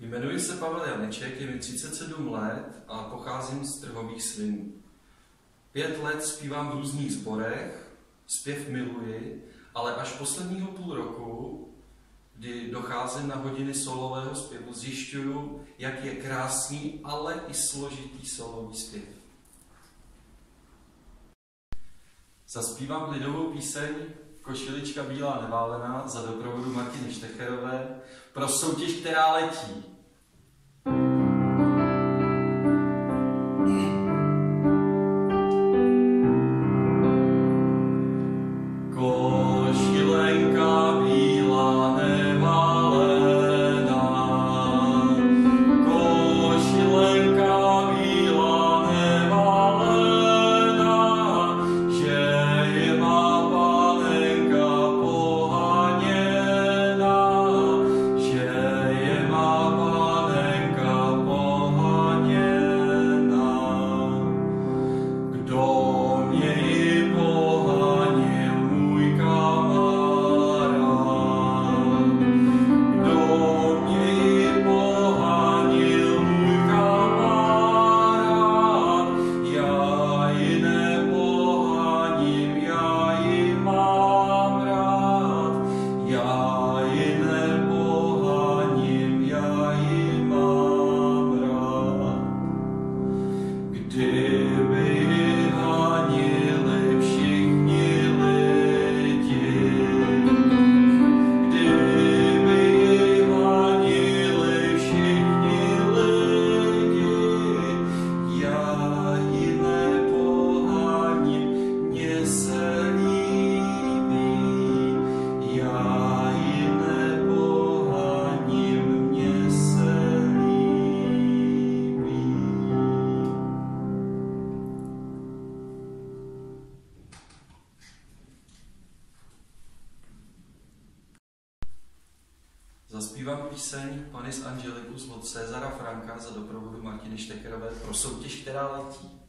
Jmenuji se Pavel Janeček, je mi 37 let a pocházím z trhových svinů. Pět let zpívám v různých sborech, zpěv miluji, ale až posledního půl roku, kdy docházím na hodiny solového zpěvu, zjišťuju, jak je krásný, ale i složitý solový zpěv. Zaspívám lidovou píseň Košilička bílá neválená za doprovodu Martiny Štecherové pro soutěž, která letí. Spirit. Zaspívám píseň Panis Angelicus od Cezara Franka za doprovodu Martiny Štekerové pro soutěž, která letí.